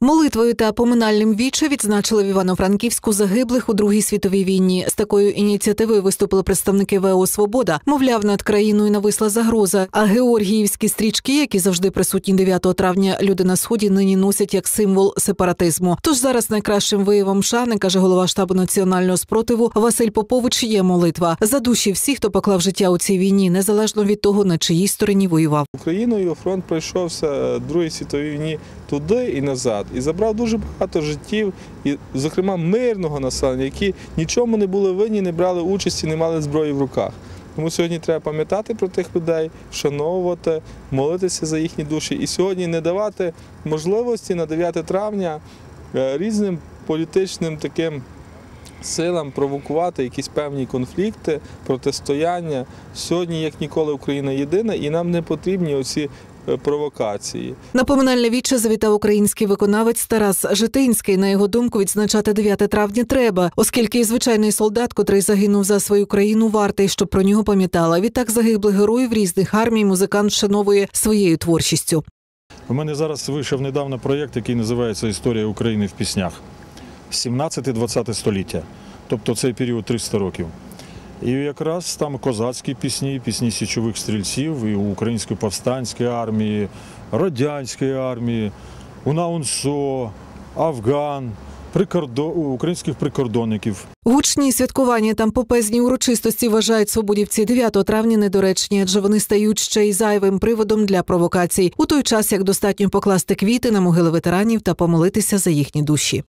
Молитвою та поминальним віче відзначили в Івано-Франківську загиблих у Другій світовій війні. З такою ініціативою виступили представники ВО Свобода. Мовляв, над країною нависла загроза. А георгіївські стрічки, які завжди присутні 9 травня, люди на сході нині носять як символ сепаратизму. Тож зараз найкращим виявом шани каже голова штабу національного спротиву Василь Попович. Є молитва за душі всіх, хто поклав життя у цій війні, незалежно від того, на чиїй стороні воював. Україною фронт пройшовся Другій світовій війні туди і назад, і забрав дуже багато життів, і, зокрема, мирного населення, які нічому не були винні, не брали участі, не мали зброї в руках. Тому сьогодні треба пам'ятати про тих людей, вшановувати, молитися за їхні душі і сьогодні не давати можливості на 9 травня е, різним політичним таким силам провокувати якісь певні конфлікти, протистояння. Сьогодні, як ніколи, Україна єдина, і нам не потрібні оці провокації. На поминальне віче завітав український виконавець Тарас Житинський. На його думку, відзначати 9 травня треба, оскільки і звичайний солдат, котрий загинув за свою країну, вартий, щоб про нього пам'ятала. Відтак загиблих героїв різних армій музикант вшановує своєю творчістю. У мене зараз вийшов недавно проєкт, який називається Історія України в піснях 17-20 століття. Тобто цей період 300 років. І якраз там козацькі пісні, пісні січових стрільців, і української повстанської армії, радянської армії, УНАУНСО, Афган, прикордо... українських прикордонників. Гучні святкування та помпезні урочистості вважають свободівці 9 травня недоречні, адже вони стають ще й зайвим приводом для провокацій, у той час як достатньо покласти квіти на могили ветеранів та помолитися за їхні душі.